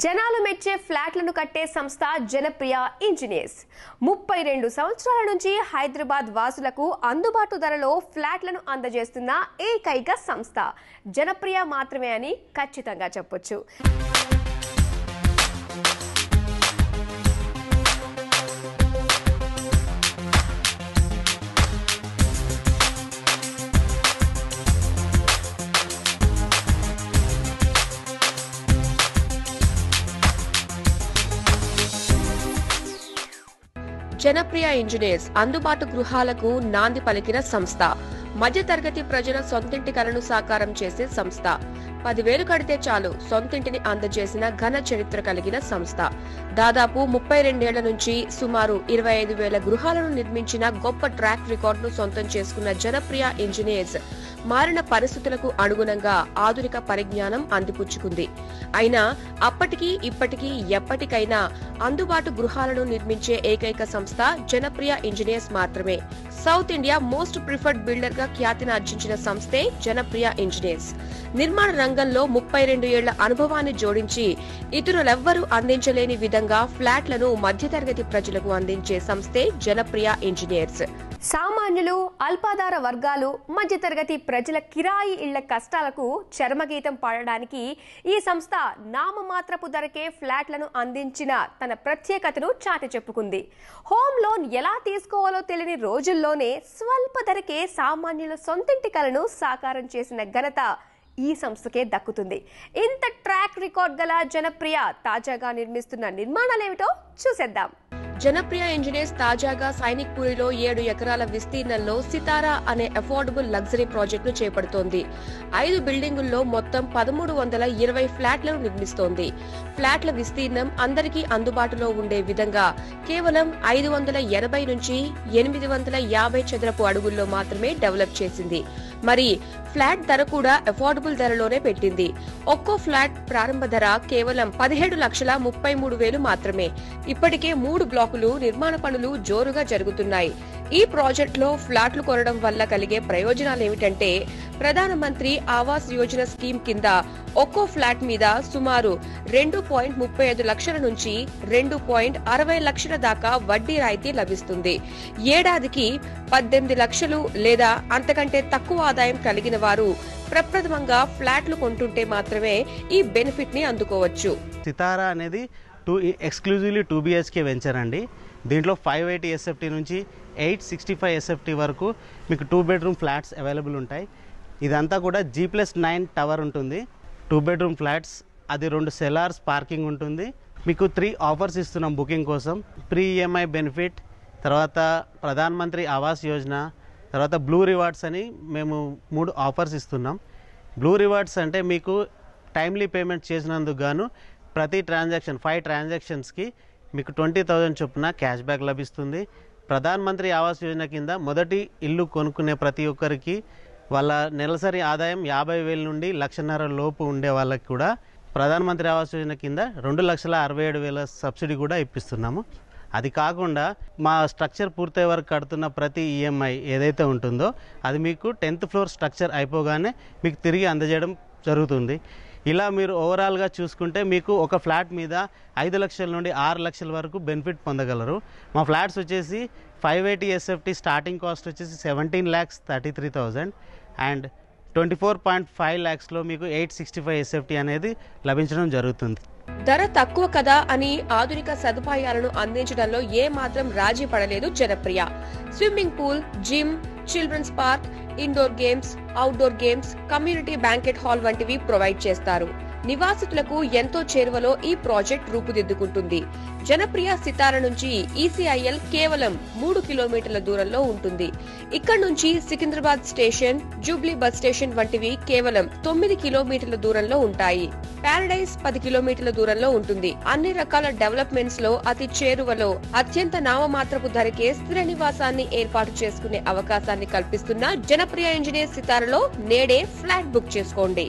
జనాలు మెచ్చే ఫ్లాట్లను కట్టే సంస్థ జనప్రియ ఇంజనీర్స్. ముప్పై రెండు సంవత్సరాల నుంచి హైదరాబాద్ వాసులకు అందుబాటు ధరలో ఫ్లాట్లను అందజేస్తున్న ఏకైక సంస్థ. జనప్రియ మాత్రమే అని ఖచ్చితంగా చెప్పొచ్చు. జనప్రియ ఇంజనీర్స్ అందుబాటు గృహాలకు నాంది పలికిన సంస్థ. మధ్యతరగతి ప్రజల సొంతింటి కలను సాకారం చేసే సంస్థ. పదివేలు కడితే చాలు సొంతింటిని అందజేసిన ఘన చరిత్ర కలిగిన సంస్థ. దాదాపు ముప్పై రెండేళ్ళ నుంచి సుమారు ఇరవై ఐదు వేల గృహాలను నిర్మించిన గొప్ప ట్రాక్ రికార్డును సొంతం చేసుకున్న జనప్రియ ఇంజనీర్స్ మారిన పరిస్థితులకు అనుగుణంగా ఆధునిక పరిజ్ఞానం అందిపుచ్చుకుంది. అయినా అప్పటికీ ఇప్పటికీ ఎప్పటికైనా అందుబాటు గృహాలను నిర్మించే ఏకైక సంస్థ జనప్రియ ఇంజనీర్స్ మాత్రమే. సౌత్ ఇండియా మోస్ట్ ప్రిఫర్డ్ బిల్డర్గా ఖ్యాతిని ఆర్జించిన సంస్థే జనప్రియ ఇంజనీర్స్. నిర్మాణ రంగంలో ముప్పై రెండు ఏళ్ళ అనుభవాన్ని జోడించి ఇతరులెవ్వరూ అందించలేని విధంగా ఫ్లాట్లను మధ్యతరగతి ప్రజలకు అందించే సంస్థే జనప్రియ ఇంజనీర్స్. సామాన్యులు అల్పాధార వర్గాలు మధ్యతరగతి ప్రజల కిరాయి ఇళ్ళ కష్టాలకు చర్మగీతం పాడడానికి ఈ సంస్థ నామమాత్రపు ధరకే ఫ్లాట్లను అందించిన తన ప్రత్యేకతను చాటి చెప్పుకుంది. హోమ్ లోన్ ఎలా తీసుకోవాలో తెలియని రోజుల్లోనే స్వల్ప ధరకే సామాన్యుల సొంతింటి కలను సాకారం చేసిన ఘనత ఈ సంస్థకే దక్కుతుంది. ఇంత ట్రాక్ రికార్డ్ గల జనప్రియ తాజాగా నిర్మిస్తున్న నిర్మాణాలేమిటో చూసేద్దాం. జనప్రియ ఇంజనీర్స్ తాజాగా సైనిక్ పూరిలో ఏడు ఎకరాల విస్తీర్ణంలో సితారా అనే అఫోర్డబుల్ లగ్జరీ ప్రాజెక్టును చేపడుతోంది. ఐదు బిల్డింగుల్లో మొత్తం పదమూడు వందల ఇరవై ఫ్లాట్లను నిర్మిస్తోంది. ఫ్లాట్ల విస్తీర్ణం అందరికీ అందుబాటులో ఉండే విధంగా కేవలం ఐదు వందల ఎనభై నుంచి ఎనిమిది వందల యాభై చదరపు అడుగుల్లో మాత్రమే డెవలప్ చేసింది. మరి ఫ్లాట్ ధర కూడా అఫోర్డబుల్ ధరలోనే పెట్టింది. ఒక్కో ఫ్లాట్ ప్రారంభ ధర కేవలం పదిహేడు లక్షల ముప్పై మూడు వేలు మాత్రమే. ఇప్పటికే మూడు బ్లాకులు నిర్మాణ పనులు జోరుగా జరుగుతున్నాయి. ఈ ప్రాజెక్టులో ఫ్లాట్లు కొనడం వల్ల కలిగే ప్రయోజనాలు ఏమిటంటే ప్రధానమంత్రి ఆవాస్ యోజన స్కీమ్ కింద ఒక్కో ఫ్లాట్ మీద సుమారు రెండు పాయింట్ ముప్పై ఐదు లక్షల నుంచి రెండు పాయింట్ అరవై లక్షల దాకా వడ్డీ రాయితీ లభిస్తుంది. ఏడాదికి పద్దెనిమిది లక్షలు లేదా అంతకంటే తక్కువ ఆదాయం కలిగిన వారు ప్రప్రథమంగా ఫ్లాట్లు కొంటుంటే మాత్రమే ఈ బెనిఫిట్ని అందుకోవచ్చు. సితారా అనేది two exclusively two BHK venture అండి. దీంట్లో ఫైవ్ ఎయిటీ ఎస్ఎఫ్టీ నుంచి ఎయిట్ సిక్స్టీ ఫైవ్ ఎస్ఎఫ్టీ వరకు మీకు టూ బెడ్రూమ్ ఫ్లాట్స్ అవైలబుల్ ఉంటాయి. ఇదంతా కూడా జీ ప్లస్ నైన్ టవర్ ఉంటుంది. టూ బెడ్రూమ్ ఫ్లాట్స్ అది రెండు సెలార్స్ పార్కింగ్ ఉంటుంది. మీకు త్రీ ఆఫర్స్ ఇస్తున్నాం బుకింగ్ కోసం. ప్రీ ఈఎంఐ బెనిఫిట్ తర్వాత ప్రధాన్ మంత్రి ఆవాస్ యోజన తర్వాత బ్లూ రివార్డ్స్ అని మేము మూడు ఆఫర్స్ ఇస్తున్నాం. బ్లూ రివార్డ్స్ అంటే మీకు టైమ్లీ పేమెంట్ చేసినందుకు గాను ప్రతి ట్రాన్సాక్షన్ ఫైవ్ ట్రాన్సాక్షన్స్కి మీకు ట్వంటీ థౌజండ్ చొప్పున క్యాష్ బ్యాక్ లభిస్తుంది. ప్రధాన్ మంత్రి ఆవాస్ యోజన కింద మొదటి ఇల్లు కొనుక్కునే ప్రతి ఒక్కరికి వాళ్ళ నెలసరి ఆదాయం యాభై వేల నుండి లక్షన్నర లోపు ఉండే వాళ్ళకి కూడా ప్రధాన మంత్రి ఆవాస్ యోజన కింద రెండు లక్షల అరవై ఏడు వేల సబ్సిడీ కూడా ఇప్పిస్తున్నాము. అది కాకుండా మా స్ట్రక్చర్ పూర్తయ్యే వరకు కడుతున్న ప్రతి ఈఎంఐ ఏదైతే ఉంటుందో అది మీకు టెన్త్ ఫ్లోర్ స్ట్రక్చర్ అయిపోగానే మీకు తిరిగి అందజేయడం జరుగుతుంది. ఇలా మీరు ఓవరాల్గా చూసుకుంటే మీకు ఒక ఫ్లాట్ మీద ఐదు లక్షల నుండి ఆరు లక్షల వరకు బెనిఫిట్ పొందగలరు. మా ఫ్లాట్స్ వచ్చేసి five eighty SFT starting cost వచ్చేసి seventeen lakhs thirty three thousand and twenty four point five ల్యాక్స్లో మీకు ఎయిట్ సిక్స్టీ ఫైవ్ ఎస్ఎఫ్టీ అనేది లభించడం జరుగుతుంది. ధర తక్కువ కదా అని ఆధునిక సదుపాయాలను అందించడంలో ఏ మాత్రం రాజీ పడలేదు Janapriya. Swimming pool gym children's park indoor games outdoor games community banquet hall వంటివి ప్రొవైడ్ చేస్తారు. నివాసితులకు ఎంతో చేరువలో ఈ ప్రాజెక్ట్ రూపుదిద్దుకుంటుంది. జనప్రియ సితార నుంచి ఈసీఐఎల్ కేవలం మూడు కిలోమీటర్ల దూరంలో ఉంటుంది. ఇక్కడ నుంచి Secunderabad station Jubilee bus station వంటివి కేవలం తొమ్మిది కిలోమీటర్ల దూరంలో ఉంటాయి. పారడైజ్ పది కిలోమీటర్ల దూరంలో ఉంటుంది. అన్ని రకాల డెవలప్మెంట్స్లో అతి చేరువలో అత్యంత నామమాత్రపు ధరకే స్థిర నివాసాన్ని ఏర్పాటు చేసుకునే అవకాశాన్ని కల్పిస్తున్న జనప్రియ ఇంజనీర్ సితారలో నేడే ఫ్లాట్ బుక్ చేసుకోండి.